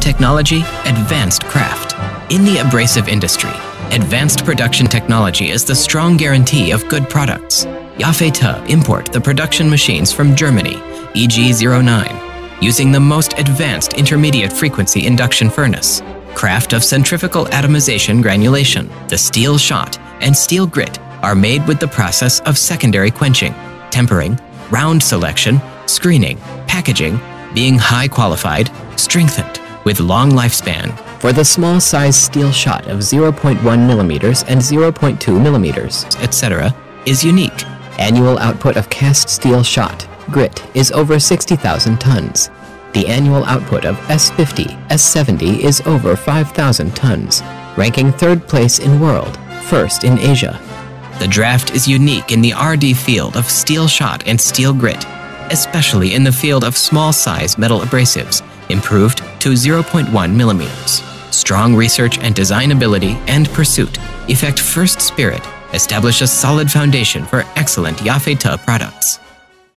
Technology, advanced craft. In the abrasive industry, advanced production technology is the strong guarantee of good products. YAFIT import the production machines from Germany, EG09, using the most advanced intermediate frequency induction furnace, craft of centrifugal atomization granulation, the steel shot, and steel grit are made with the process of secondary quenching, tempering, round selection, screening, packaging, being high qualified, strengthened, with long lifespan. For the small size steel shot of 0.1 millimeters and 0.2 millimeters, etc., is unique. Annual output of cast steel shot, grit, is over 60,000 tons. The annual output of S50, S70 is over 5,000 tons, ranking third place in world, first in Asia. The draft is unique in the RD field of steel shot and steel grit, especially in the field of small size metal abrasives, improved to 0.1 millimeters. Strong research and design ability and pursuit effect first spirit establish a solid foundation for excellent YAFIT products.